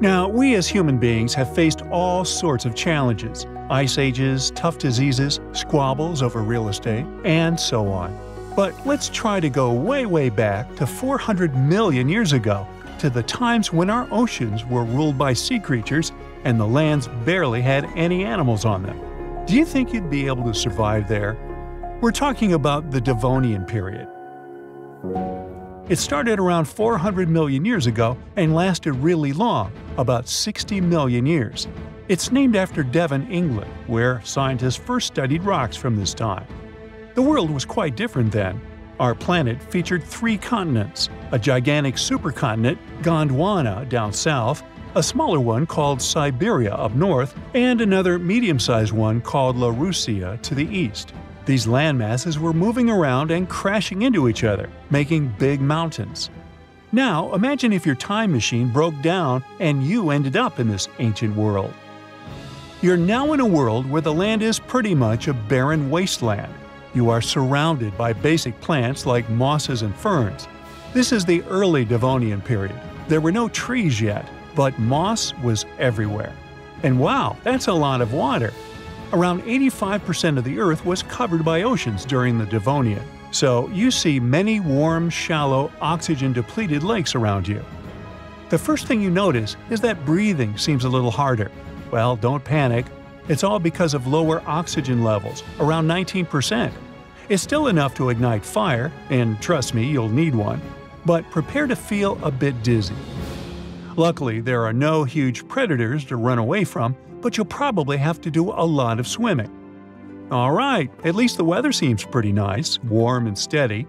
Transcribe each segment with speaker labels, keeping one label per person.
Speaker 1: Now, we as human beings have faced all sorts of challenges ice ages, tough diseases, squabbles over real estate, and so on. But let's try to go way, way back to 400 million years ago, to the times when our oceans were ruled by sea creatures and the lands barely had any animals on them. Do you think you'd be able to survive there? We're talking about the Devonian period. It started around 400 million years ago and lasted really long, about 60 million years. It's named after Devon, England, where scientists first studied rocks from this time. The world was quite different then. Our planet featured three continents a gigantic supercontinent, Gondwana, down south, a smaller one called Siberia up north, and another medium sized one called Laurasia to the east. These land masses were moving around and crashing into each other, making big mountains. Now, imagine if your time machine broke down and you ended up in this ancient world. You're now in a world where the land is pretty much a barren wasteland. You are surrounded by basic plants like mosses and ferns. This is the early Devonian period. There were no trees yet, but moss was everywhere. And wow, that's a lot of water! Around 85% of the Earth was covered by oceans during the Devonian, so you see many warm, shallow, oxygen-depleted lakes around you. The first thing you notice is that breathing seems a little harder. Well, don't panic. It's all because of lower oxygen levels, around 19%. It's still enough to ignite fire, and trust me, you'll need one, but prepare to feel a bit dizzy. Luckily, there are no huge predators to run away from, but you'll probably have to do a lot of swimming. Alright, at least the weather seems pretty nice, warm and steady.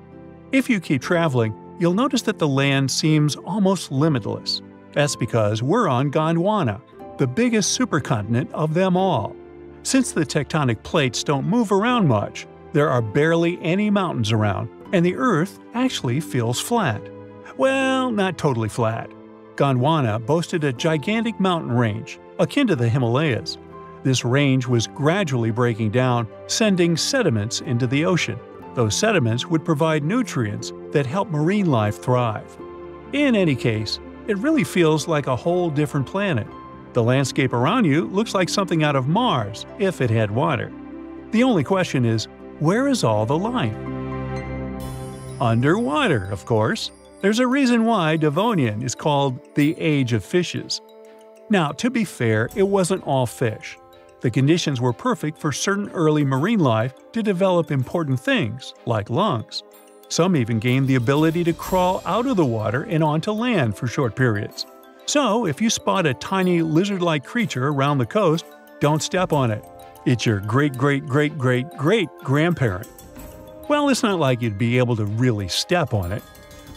Speaker 1: If you keep traveling, you'll notice that the land seems almost limitless. That's because we're on Gondwana, the biggest supercontinent of them all. Since the tectonic plates don't move around much, there are barely any mountains around, and the Earth actually feels flat. Well, not totally flat. Gondwana boasted a gigantic mountain range, akin to the Himalayas. This range was gradually breaking down, sending sediments into the ocean. Those sediments would provide nutrients that help marine life thrive. In any case, it really feels like a whole different planet. The landscape around you looks like something out of Mars, if it had water. The only question is, where is all the life? Underwater, of course. There's a reason why Devonian is called the Age of Fishes. Now, to be fair, it wasn't all fish. The conditions were perfect for certain early marine life to develop important things, like lungs. Some even gained the ability to crawl out of the water and onto land for short periods. So, if you spot a tiny lizard like creature around the coast, don't step on it. It's your great great great great great grandparent. Well, it's not like you'd be able to really step on it.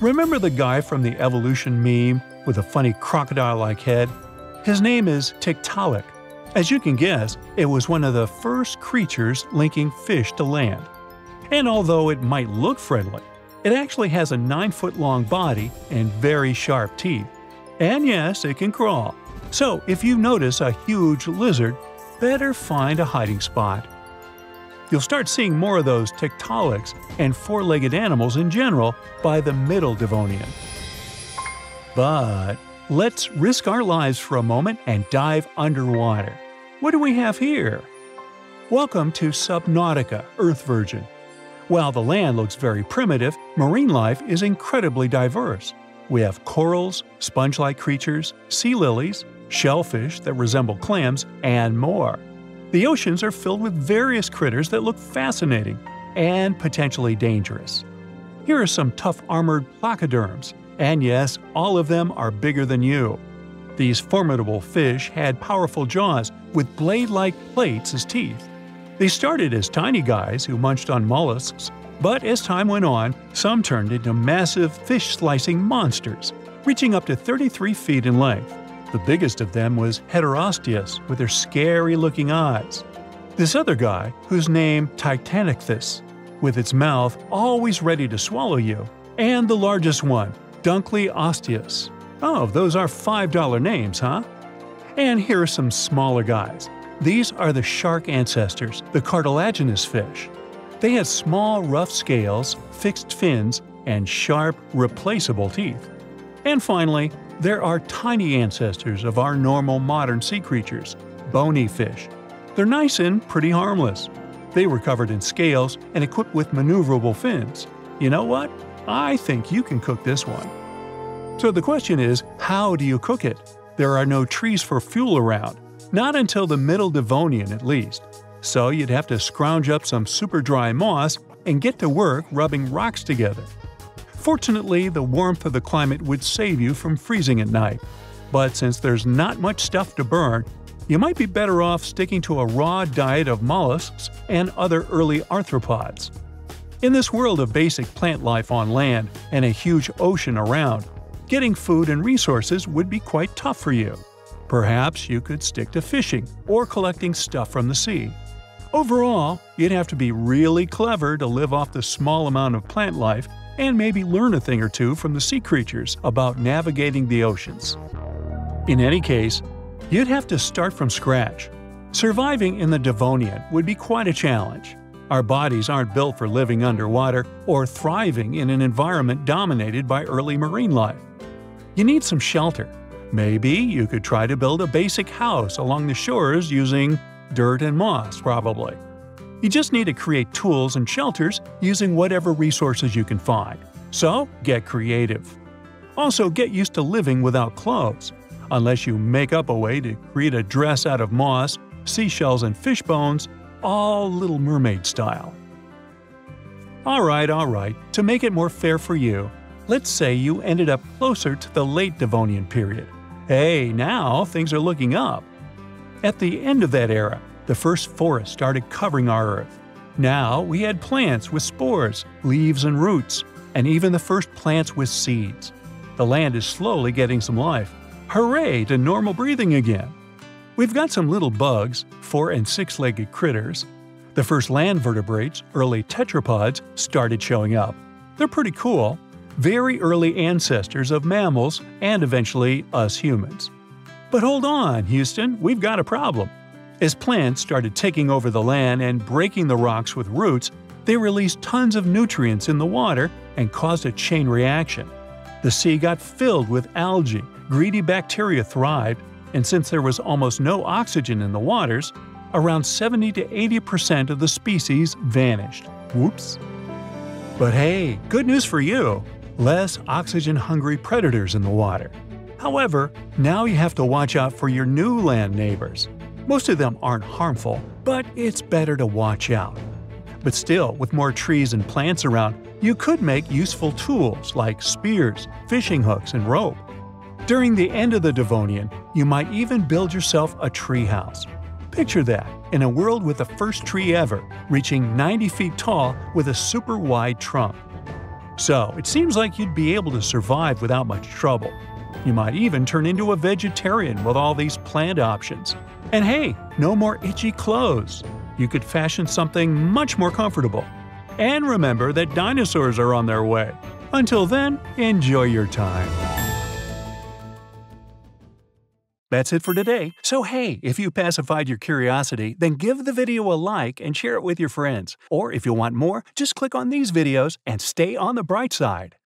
Speaker 1: Remember the guy from the evolution meme with a funny crocodile like head? His name is Tiktaalik. As you can guess, it was one of the first creatures linking fish to land. And although it might look friendly, it actually has a 9 foot long body and very sharp teeth. And yes, it can crawl. So if you notice a huge lizard, better find a hiding spot. You'll start seeing more of those Tiktaaliks and four legged animals in general by the Middle Devonian. But Let's risk our lives for a moment and dive underwater. What do we have here? Welcome to Subnautica, Earth Virgin. While the land looks very primitive, marine life is incredibly diverse. We have corals, sponge like creatures, sea lilies, shellfish that resemble clams, and more. The oceans are filled with various critters that look fascinating and potentially dangerous. Here are some tough armored placoderms, and yes, all of them are bigger than you. These formidable fish had powerful jaws with blade like plates as teeth. They started as tiny guys who munched on mollusks, but as time went on, some turned into massive fish slicing monsters, reaching up to 33 feet in length. The biggest of them was Heterosteus with their scary looking eyes. This other guy, whose name Titanichthys, with its mouth always ready to swallow you, and the largest one, Dunkleosteus. Oh, those are $5 names, huh? And here are some smaller guys. These are the shark ancestors, the cartilaginous fish. They had small, rough scales, fixed fins, and sharp, replaceable teeth. And finally, There are tiny ancestors of our normal modern sea creatures, bony fish. They're nice and pretty harmless. They were covered in scales and equipped with maneuverable fins. You know what? I think you can cook this one. So the question is, how do you cook it? There are no trees for fuel around, not until the middle Devonian at least. So you'd have to scrounge up some super dry moss and get to work rubbing rocks together. Fortunately, the warmth of the climate would save you from freezing at night. But since there's not much stuff to burn, you might be better off sticking to a raw diet of mollusks and other early arthropods. In this world of basic plant life on land and a huge ocean around, getting food and resources would be quite tough for you. Perhaps you could stick to fishing or collecting stuff from the sea. Overall, you'd have to be really clever to live off the small amount of plant life and maybe learn a thing or two from the sea creatures about navigating the oceans. In any case, you'd have to start from scratch. Surviving in the Devonian would be quite a challenge. Our bodies aren't built for living underwater or thriving in an environment dominated by early marine life. You need some shelter. Maybe you could try to build a basic house along the shores using dirt and moss, probably. You just need to create tools and shelters using whatever resources you can find. So, get creative. Also, get used to living without clothes. Unless you make up a way to create a dress out of moss, seashells, and fish bones, all Little Mermaid style. Alright, alright, to make it more fair for you, let's say you ended up closer to the late Devonian period. Hey, now things are looking up. At the end of that era, the first forest started covering our Earth. Now we had plants with spores, leaves, and roots, and even the first plants with seeds. The land is slowly getting some life. Hooray to normal breathing again! We've got some little bugs, four and six legged critters. The first land vertebrates, early tetrapods, started showing up. They're pretty cool, very early ancestors of mammals and eventually us humans. But hold on, Houston, we've got a problem. As plants started taking over the land and breaking the rocks with roots, they released tons of nutrients in the water and caused a chain reaction. The sea got filled with algae, greedy bacteria thrived, and since there was almost no oxygen in the waters, around 70 to 80% of the species vanished. Whoops. But hey, good news for you! Less oxygen hungry predators in the water. However, now you have to watch out for your new land neighbors. Most of them aren't harmful, but it's better to watch out. But still, with more trees and plants around, you could make useful tools like spears, fishing hooks, and rope. During the end of the Devonian, you might even build yourself a tree house. Picture that, in a world with the first tree ever, reaching 90 feet tall with a super wide trunk. So, it seems like you'd be able to survive without much trouble. You might even turn into a vegetarian with all these plant options. And hey, no more itchy clothes. You could fashion something much more comfortable. And remember that dinosaurs are on their way. Until then, enjoy your time. That's it for today. So hey, if you pacified your curiosity, then give the video a like and share it with your friends. Or if you want more, just click on these videos and stay on the bright side.